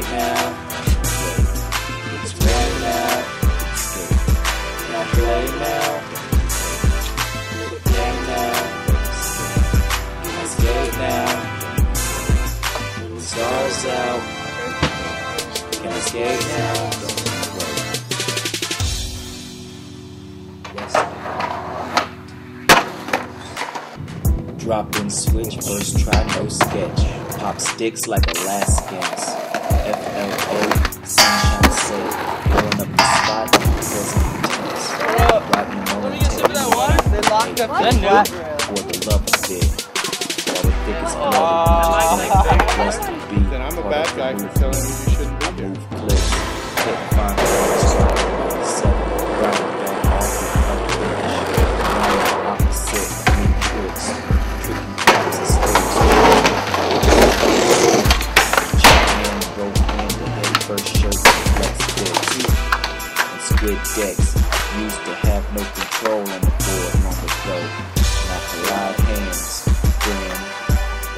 right now. It's right now. It's. Not right now. Right now. It's now. Stars out. Can I skate now? Drop in switch, first try, no sketch. Pop sticks like a last gasp that water. They locked up That the flat for the love of. All the thickest blood, blessed to be. Then I'm a bad guy for telling you you shouldn't be here. Move clips, couldn't find Squid decks, used to have no control on the board long ago. Now collide hands, bring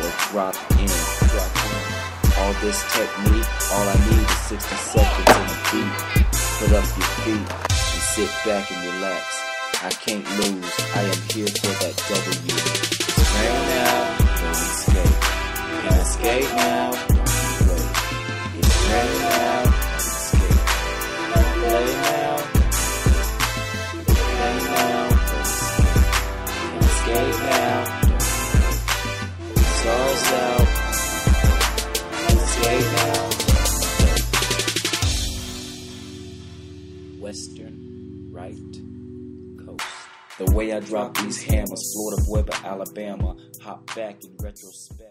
or drop in. Drop in. All this technique, all I need is 60 seconds in a beat. Put up your feet and sit back and relax. I can't lose, I am here for that W. Scream now, Western right coast. The way I drop these hammers, Florida boy, but Alabama. Hop back in retrospect.